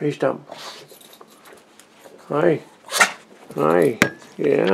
Hey, Stump. Hi. Hi. Yeah.